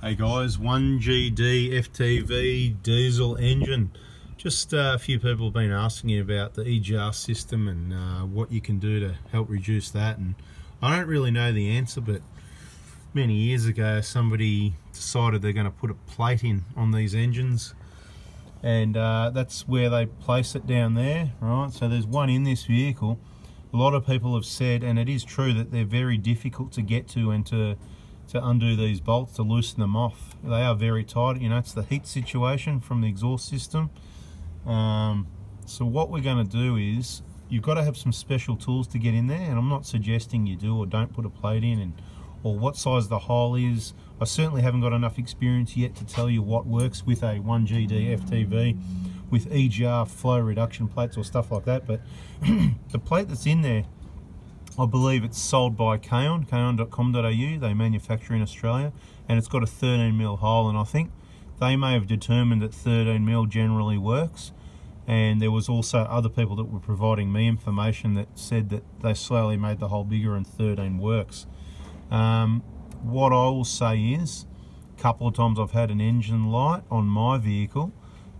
Hey guys, 1GD FTV diesel engine. Just uh, a few people have been asking about the EGR system and uh, what you can do to help reduce that. And I don't really know the answer, but many years ago somebody decided they're going to put a plate in on these engines and uh, that's where they place it down there right so there's one in this vehicle a lot of people have said and it is true that they're very difficult to get to and to to undo these bolts to loosen them off. They are very tight you know it's the heat situation from the exhaust system. Um, so what we're going to do is you've got to have some special tools to get in there and I'm not suggesting you do or don't put a plate in and or what size the hole is. I certainly haven't got enough experience yet to tell you what works with a 1GD FTV with EGR flow reduction plates or stuff like that but the plate that's in there I believe it's sold by Kaon, kaon.com.au, they manufacture in Australia, and it's got a 13mm hole, and I think they may have determined that 13mm generally works, and there was also other people that were providing me information that said that they slowly made the hole bigger and 13 works. Um, what I will say is, a couple of times I've had an engine light on my vehicle,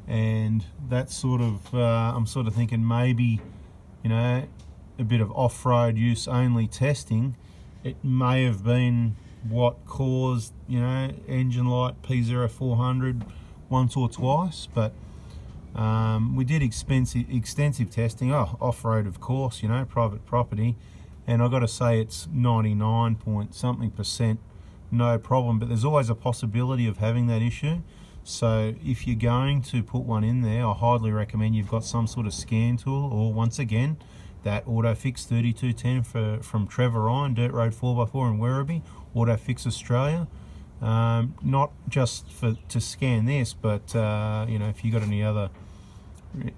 and that's sort of, uh, I'm sort of thinking maybe, you know, a bit of off-road use only testing, it may have been what caused, you know, engine light P0400 once or twice, but um, we did expensive, extensive testing, oh, off-road of course, you know, private property, and I've got to say it's 99 point something percent no problem, but there's always a possibility of having that issue. So if you're going to put one in there, I highly recommend you've got some sort of scan tool or once again, that auto fix 3210 for, from Trevor Ryan, Dirt Road 4x4 in Werribee, Auto Fix Australia. Um, not just for to scan this, but uh, you know if you've got any other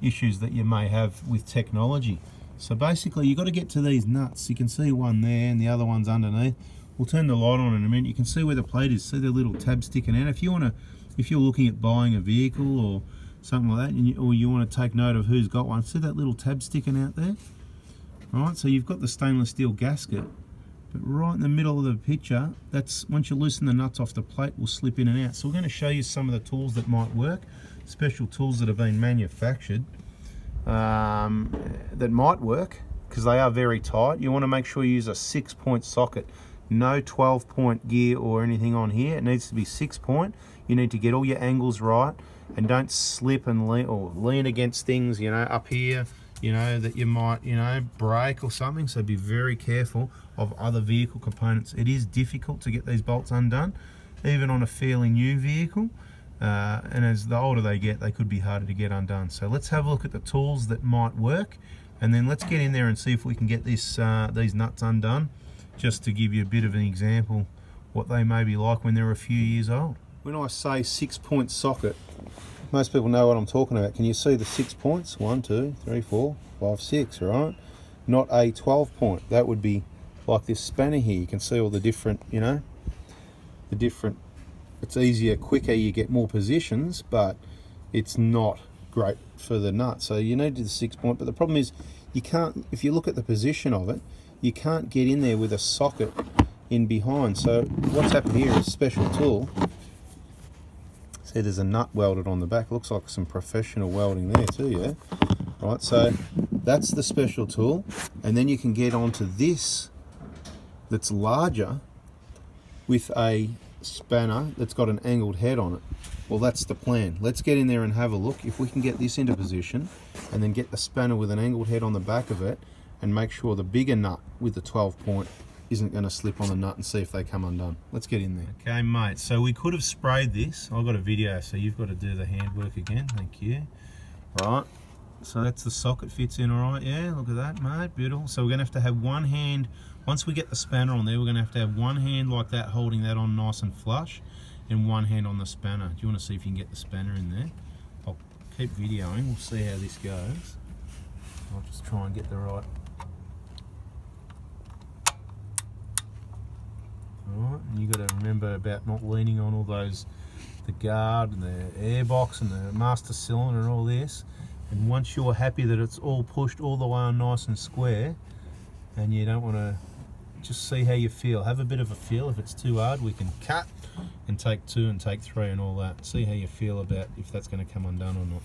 issues that you may have with technology. So basically you've got to get to these nuts. You can see one there and the other one's underneath. We'll turn the light on in a minute. You can see where the plate is. See the little tab sticking out. If you want to, if you're looking at buying a vehicle or something like that, you, or you want to take note of who's got one, see that little tab sticking out there? Right, so you've got the stainless steel gasket, but right in the middle of the picture, that's once you loosen the nuts off the plate, will slip in and out. So we're going to show you some of the tools that might work, special tools that have been manufactured um, that might work because they are very tight. You want to make sure you use a six point socket. No 12 point gear or anything on here. It needs to be six point. You need to get all your angles right and don't slip and lean or lean against things, you know, up here you know, that you might, you know, break or something. So be very careful of other vehicle components. It is difficult to get these bolts undone, even on a fairly new vehicle. Uh, and as the older they get, they could be harder to get undone. So let's have a look at the tools that might work, and then let's get in there and see if we can get this uh, these nuts undone, just to give you a bit of an example what they may be like when they're a few years old. When I say six point socket, most people know what I'm talking about. Can you see the six points? One, two, three, four, five, six, right? Not a 12 point. That would be like this spanner here. You can see all the different, you know, the different, it's easier, quicker, you get more positions, but it's not great for the nut. So you need the six point, but the problem is you can't, if you look at the position of it, you can't get in there with a socket in behind. So what's happened here is a special tool See, there's a nut welded on the back. Looks like some professional welding there too, yeah? Right, so that's the special tool. And then you can get onto this that's larger with a spanner that's got an angled head on it. Well, that's the plan. Let's get in there and have a look. If we can get this into position and then get the spanner with an angled head on the back of it and make sure the bigger nut with the 12 point isn't going to slip on the nut and see if they come undone. Let's get in there. Okay, mate, so we could have sprayed this. I've got a video, so you've got to do the handwork again. Thank you. Right, so that's the socket fits in all right. Yeah, look at that, mate. Beautiful. So we're going to have to have one hand, once we get the spanner on there, we're going to have to have one hand like that holding that on nice and flush and one hand on the spanner. Do you want to see if you can get the spanner in there? I'll keep videoing. We'll see how this goes. I'll just try and get the right Right, and you got to remember about not leaning on all those, the guard and the airbox and the master cylinder and all this. And once you're happy that it's all pushed all the way on nice and square, and you don't want to just see how you feel. Have a bit of a feel. If it's too hard, we can cut and take two and take three and all that. See how you feel about if that's going to come undone or not.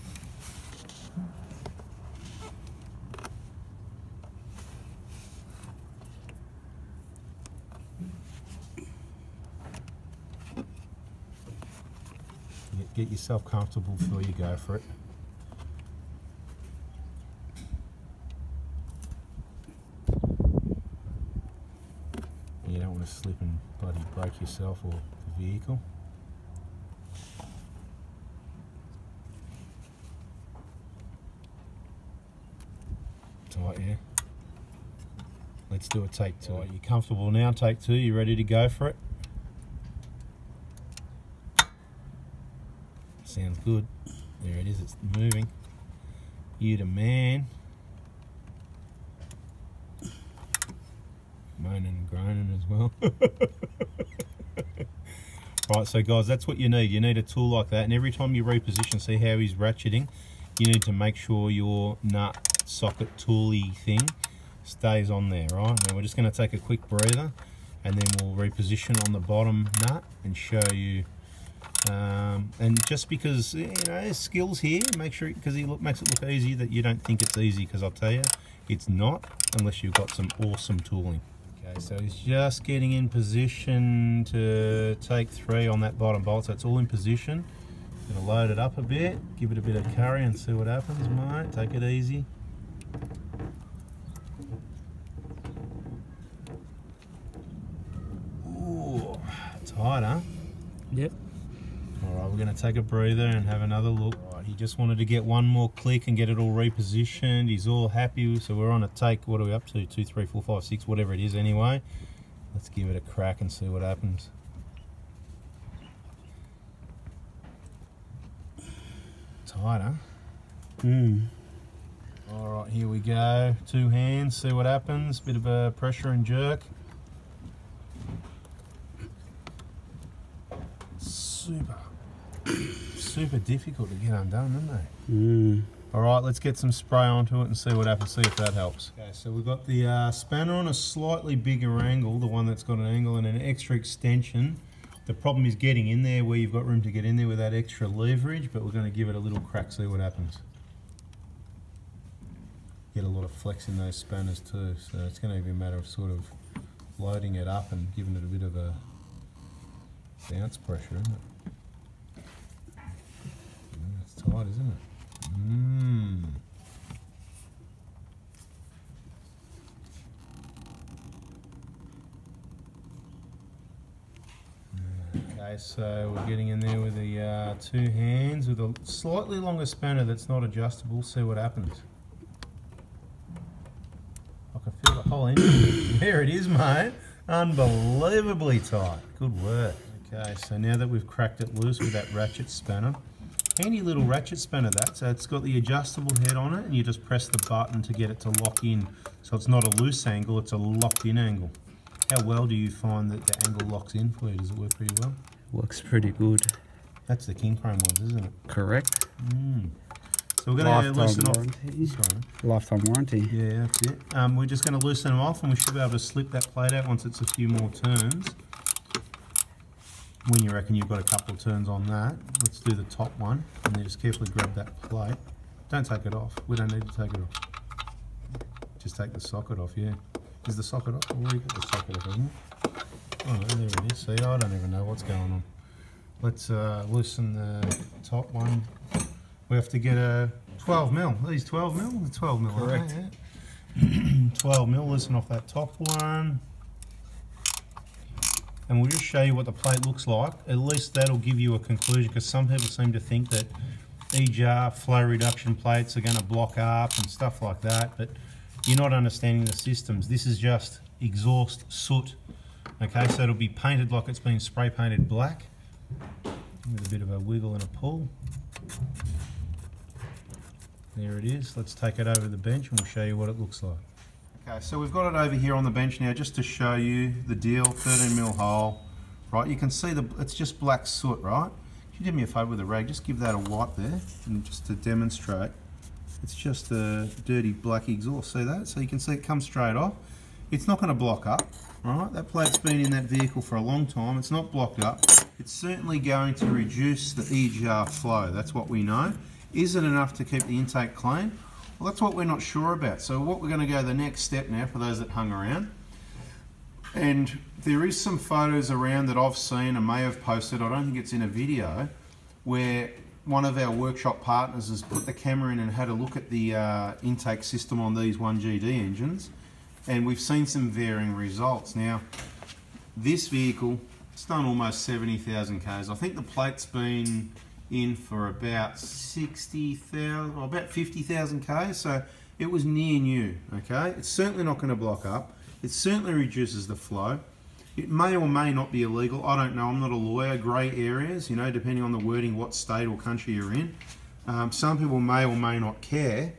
Get yourself comfortable before you go for it. You don't want to slip and bloody break yourself or the vehicle. Tight, yeah. Let's do a take two. Right, you comfortable now? Take two. You ready to go for it? Sounds good. There it is. It's moving. You the man. moaning and groaning as well. right, so guys, that's what you need. You need a tool like that, and every time you reposition, see how he's ratcheting, you need to make sure your nut socket tooly thing stays on there, right? Now we're just going to take a quick breather, and then we'll reposition on the bottom nut and show you um, and just because you know skills here make sure because he look, makes it look easy that you don't think it's easy because I'll tell you it's not unless you've got some awesome tooling Okay, so he's just getting in position to take three on that bottom bolt. So it's all in position. Gonna load it up a bit, give it a bit of curry and see what happens, mate. Take it easy. Ooh, tight, huh? Yep. All right, we're gonna take a breather and have another look. He just wanted to get one more click and get it all repositioned. He's all happy. So we're on a take, what are we up to? Two, three, four, five, six, whatever it is anyway. Let's give it a crack and see what happens. Tighter. Mm. All right, here we go. Two hands, see what happens. Bit of a pressure and jerk. Super super difficult to get undone, aren't they? Mm. All right, let's get some spray onto it and see what happens, see if that helps. Okay, so we've got the uh, spanner on a slightly bigger angle, the one that's got an angle and an extra extension. The problem is getting in there where you've got room to get in there with that extra leverage, but we're going to give it a little crack, see what happens. Get a lot of flex in those spanners too, so it's going to be a matter of sort of loading it up and giving it a bit of a bounce pressure, isn't it? Tight, isn't it? Mmm. Okay, so we're getting in there with the uh, two hands with a slightly longer spanner that's not adjustable. See what happens. I can feel the whole engine. there it is, mate. Unbelievably tight. Good work. Okay, so now that we've cracked it loose with that ratchet spanner, handy little ratchet spanner that. So it's got the adjustable head on it and you just press the button to get it to lock in. So it's not a loose angle, it's a locked in angle. How well do you find that the angle locks in for you? Does it work pretty well? Works pretty good. That's the King Chrome ones, isn't it? Correct. Mm. So we're going to loosen warranty. off. Sorry. Lifetime warranty. Yeah, that's it. Um, we're just going to loosen them off and we should be able to slip that plate out once it's a few more turns when you reckon you've got a couple of turns on that, let's do the top one and then just carefully grab that plate. Don't take it off. We don't need to take it off. Just take the socket off, yeah. Is the socket off? Already got the socket off, it? Oh, there it is. See, I don't even know what's going on. Let's uh, loosen the top one. We have to get a 12 mil. These 12 mil? The 12 mil, Correct. Yeah. 12 mil. Loosen off that top one and we'll just show you what the plate looks like. At least that'll give you a conclusion because some people seem to think that EGR uh, flow reduction plates are going to block up and stuff like that, but you're not understanding the systems. This is just exhaust soot. Okay, so it'll be painted like it's been spray painted black with a bit of a wiggle and a pull. There it is. Let's take it over the bench and we'll show you what it looks like. Okay, so we've got it over here on the bench now just to show you the deal, 13 mil hole. Right, you can see the it's just black soot, right? If you do me a favour with a rag, just give that a wipe there, and just to demonstrate. It's just a dirty black exhaust, see that? So you can see it comes straight off. It's not going to block up, right? That plate's been in that vehicle for a long time. It's not blocked up. It's certainly going to reduce the EGR flow. That's what we know. Is it enough to keep the intake clean? Well, that's what we're not sure about. So what we're going to go the next step now for those that hung around. And there is some photos around that I've seen and may have posted, I don't think it's in a video, where one of our workshop partners has put the camera in and had a look at the uh, intake system on these 1GD engines and we've seen some varying results. Now, this vehicle, it's done almost 70,000 Ks. I think the plate's been in for about 60,000, or about 50,000 K. so it was near new, okay? It's certainly not going to block up. It certainly reduces the flow. It may or may not be illegal. I don't know. I'm not a lawyer. Grey areas, you know, depending on the wording, what state or country you're in. Um, some people may or may not care.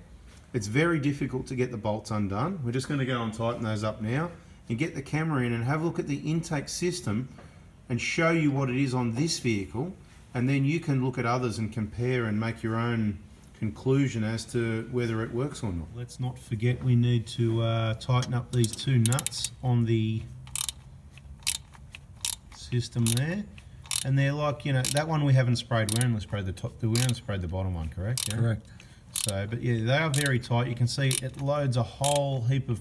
It's very difficult to get the bolts undone. We're just going to go and tighten those up now and get the camera in and have a look at the intake system and show you what it is on this vehicle and then you can look at others and compare and make your own conclusion as to whether it works or not. Let's not forget we need to uh, tighten up these two nuts on the system there. And they're like, you know, that one we haven't sprayed. We only sprayed the top, we only sprayed the bottom one, correct? Yeah? Correct. So, but yeah, they are very tight. You can see it loads a whole heap of,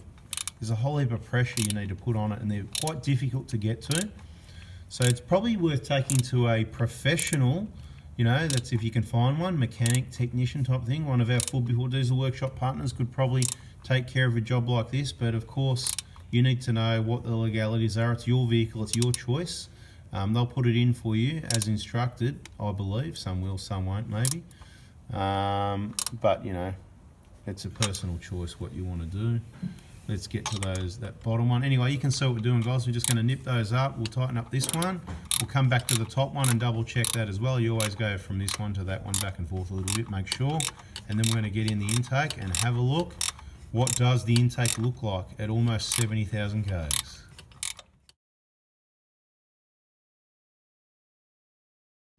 there's a whole heap of pressure you need to put on it and they're quite difficult to get to. So it's probably worth taking to a professional, you know, that's if you can find one, mechanic, technician type thing. One of our Fourby4Diesel Workshop partners could probably take care of a job like this. But of course, you need to know what the legalities are. It's your vehicle, it's your choice. Um, they'll put it in for you as instructed, I believe. Some will, some won't, maybe. Um, but, you know, it's a personal choice what you want to do. Let's get to those that bottom one. Anyway, you can see what we're doing, guys. We're just going to nip those up. We'll tighten up this one. We'll come back to the top one and double check that as well. You always go from this one to that one back and forth a little bit, make sure. And then we're going to get in the intake and have a look. What does the intake look like at almost 70,000 Ks?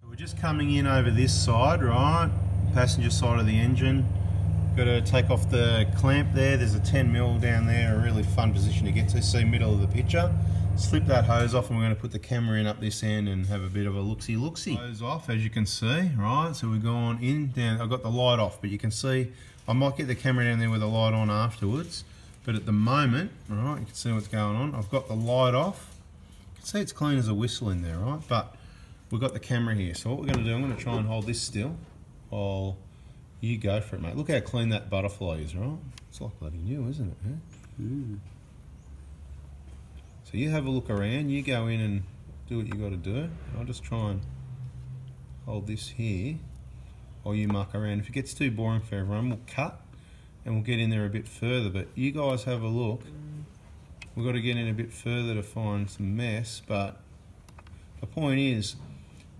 We're just coming in over this side, right? Passenger side of the engine. Got to take off the clamp there. There's a 10 mil down there, a really fun position to get to. See middle of the picture. Slip that hose off and we're going to put the camera in up this end and have a bit of a looksy-looksy. Hose off, as you can see, right? So we're going in, down. I've got the light off, but you can see, I might get the camera down there with the light on afterwards. But at the moment, right, you can see what's going on. I've got the light off. You can see it's clean as a whistle in there, right? But we've got the camera here. So what we're going to do, I'm going to try and hold this still while you go for it, mate. Look how clean that butterfly is, right? It's like bloody new, isn't it? Eh? Mm. So you have a look around, you go in and do what you got to do. I'll just try and hold this here while you muck around. If it gets too boring for everyone, we'll cut and we'll get in there a bit further. But you guys have a look. We've got to get in a bit further to find some mess, but the point is,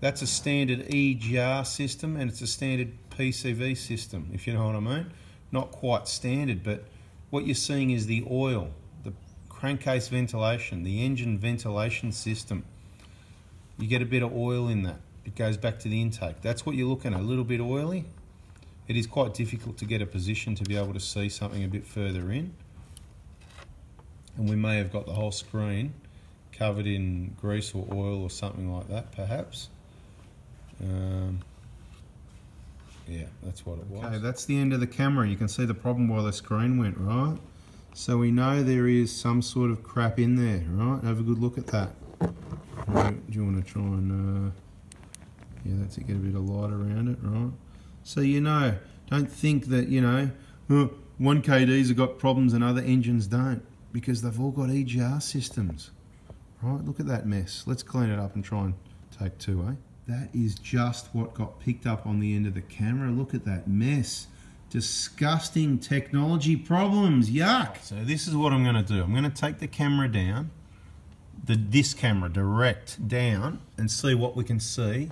that's a standard EGR system and it's a standard PCV system, if you know what I mean. Not quite standard, but what you're seeing is the oil, the crankcase ventilation, the engine ventilation system. You get a bit of oil in that. It goes back to the intake. That's what you're looking at, a little bit oily. It is quite difficult to get a position to be able to see something a bit further in. And we may have got the whole screen covered in grease or oil or something like that, perhaps. Um, yeah, that's what it was. Okay, that's the end of the camera. You can see the problem while the screen went, right? So we know there is some sort of crap in there, right? Have a good look at that. Right, do you want to try and, uh, yeah, that's it, get a bit of light around it, right? So you know, don't think that, you know, oh, 1KDs have got problems and other engines don't because they've all got EGR systems. Right, look at that mess. Let's clean it up and try and take two, eh? That is just what got picked up on the end of the camera. Look at that mess. Disgusting technology problems. Yuck. So this is what I'm going to do. I'm going to take the camera down, the this camera direct down, and see what we can see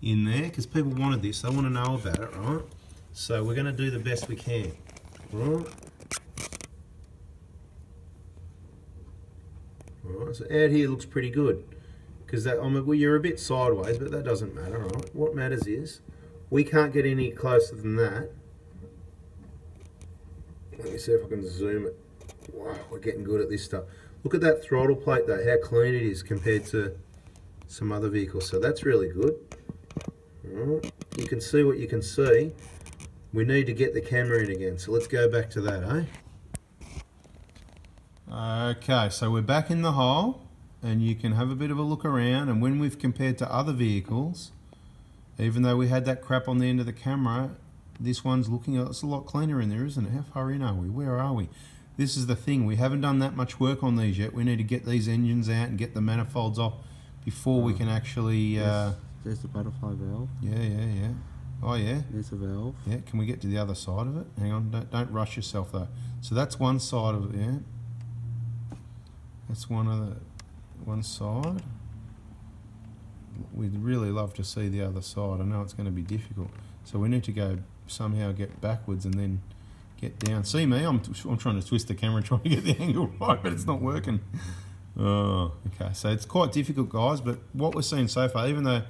in there because people wanted this. They want to know about it, right? So we're going to do the best we can. Right? Right, so out here looks pretty good because that I mean, well, you're a bit sideways, but that doesn't matter, right? What matters is we can't get any closer than that. Let me see if I can zoom it. Wow, we're getting good at this stuff. Look at that throttle plate though, how clean it is compared to some other vehicles. So that's really good. Alright, You can see what you can see. We need to get the camera in again. So let's go back to that, eh? Okay, so we're back in the hole and you can have a bit of a look around and when we've compared to other vehicles, even though we had that crap on the end of the camera, this one's looking it's a lot cleaner in there, isn't it? How far in are we? Where are we? This is the thing, we haven't done that much work on these yet. We need to get these engines out and get the manifolds off before we can actually, uh, There's the butterfly valve. yeah, yeah, yeah. Oh yeah, There's a valve. yeah. Can we get to the other side of it? Hang on, don't, don't rush yourself though. So that's one side of it, yeah. That's one of the, one side. We'd really love to see the other side. I know it's going to be difficult. So we need to go somehow get backwards and then get down. See me? I'm, I'm trying to twist the camera trying to get the angle right, but it's not working. Oh, okay. So it's quite difficult, guys, but what we're seeing so far, even though,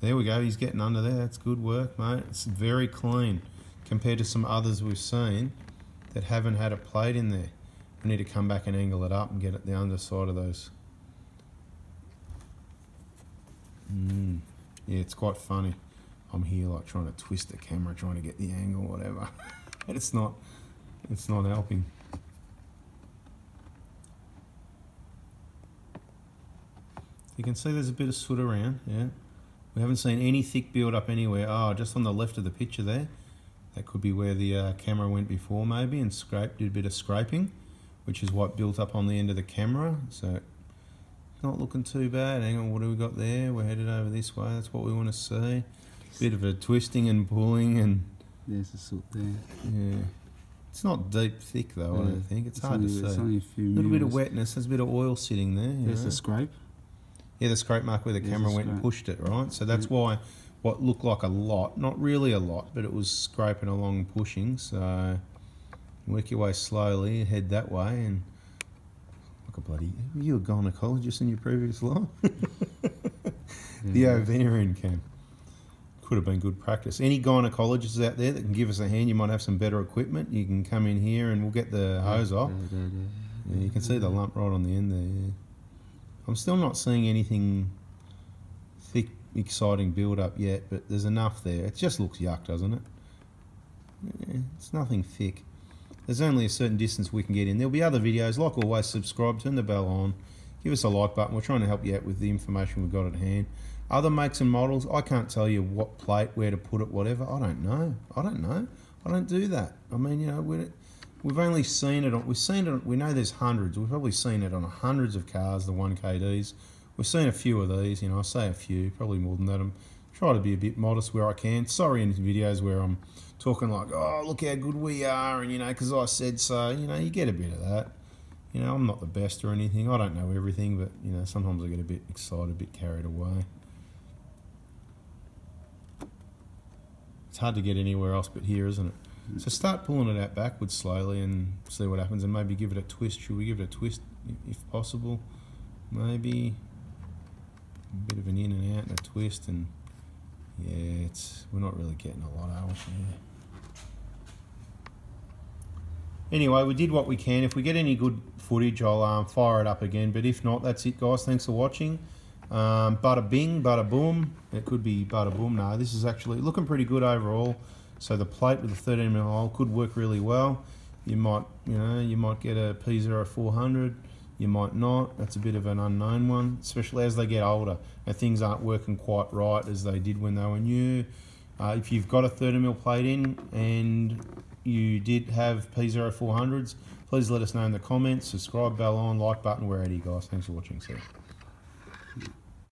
there we go, he's getting under there. That's good work, mate. It's very clean compared to some others we've seen that haven't had a plate in there. We need to come back and angle it up and get it the underside of those. Mm. Yeah, it's quite funny. I'm here like trying to twist the camera, trying to get the angle, whatever. and it's not, it's not helping. You can see there's a bit of soot around, yeah. We haven't seen any thick build up anywhere. Oh, just on the left of the picture there. That could be where the uh, camera went before maybe and scraped, did a bit of scraping, which is what built up on the end of the camera. So not looking too bad. Hang on, what do we got there? We're headed over this way. That's what we want to see. Bit of a twisting and pulling and There's the soot there. yeah. It's not deep thick though, I don't think. It's, hard only, to see. It's a few a little bit of wetness. There's a bit of oil sitting there. There's know. the scrape. Yeah, the scrape mark where the There's camera the went and pushed it, right? So that's why what looked like a lot, not really a lot, but it was scraping along pushing. So work your way slowly, head that way, and look a bloody. You a gynecologist in your previous life? the Yeah. ovarian cam. Could have been good practice. Any gynecologists out there that can give us a hand, you might have some better equipment. You can come in here and we'll get the hose off. Yeah, you can see the lump right on the end there. Yeah. I'm still not seeing anything thick, exciting build up yet, but there's enough there. It just looks yuck, doesn't it? Yeah, it's nothing thick. There's only a certain distance we can get in. There'll be other videos. Like always, subscribe, turn the bell on, give us a like button. We're trying to help you out with the information we've got at hand. Other makes and models, I can't tell you what plate, where to put it, whatever. I don't know. I don't know. I don't do that. I mean, you know, we We've only seen it on, we've seen it, we know there's hundreds, we've probably seen it on hundreds of cars, the 1KDs. We've seen a few of these, you know, I say a few, probably more than that. I'm try to be a bit modest where I can. Sorry in videos where I'm talking like, oh, look how good we are, and, you know, because I said so, you know, you get a bit of that. You know, I'm not the best or anything, I don't know everything, but, you know, sometimes I get a bit excited, a bit carried away. It's hard to get anywhere else but here, isn't it? So start pulling it out backwards slowly and see what happens, and maybe give it a twist. Should we give it a twist if possible? Maybe a bit of an in and out and a twist, and yeah, it's we're not really getting a lot, are we? Yeah. Anyway, we did what we can. If we get any good footage, I'll um, fire it up again. But if not, that's it, guys. Thanks for watching. Um, bada bing, bada boom. It could be bada boom. No, this is actually looking pretty good overall. So the plate with the 13 mm hole could work really well. You might, you know, you might get a P0400. You might not. That's a bit of an unknown one, especially as they get older and things aren't working quite right as they did when they were new. Uh, if you've got a 30 mil plate in and you did have P0400s, please let us know in the comments. Subscribe, bell on, like button. We're of here, guys. Thanks for watching. See you.